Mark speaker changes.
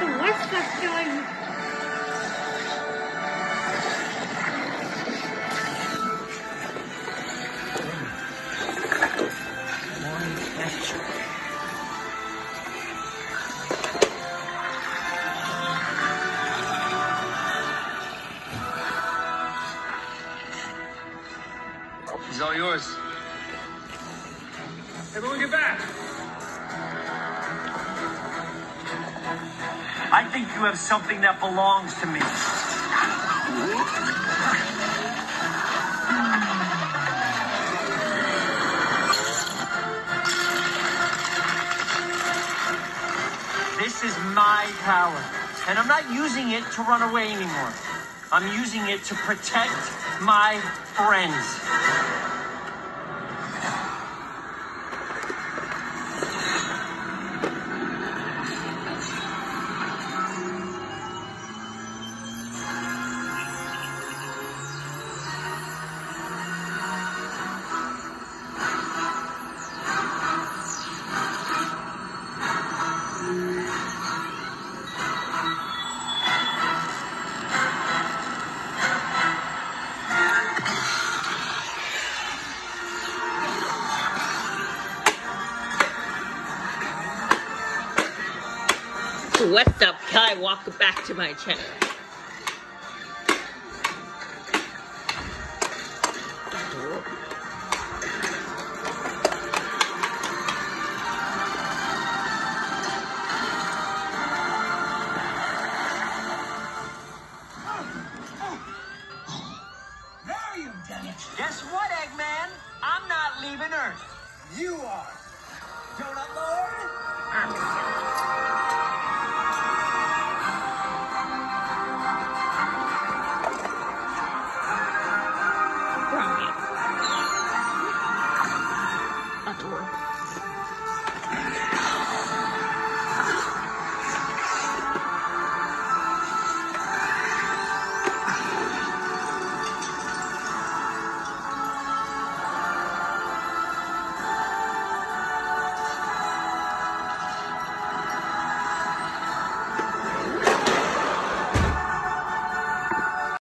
Speaker 1: So what's that going?
Speaker 2: He's all yours. Everyone get back.
Speaker 3: Think you have something that belongs to me. This is my power, and I'm not using it to run away anymore. I'm using it to protect my friends.
Speaker 4: What's up, Kelly? Welcome back to my channel. Guess what, Eggman? I'm not leaving Earth. You are. 多。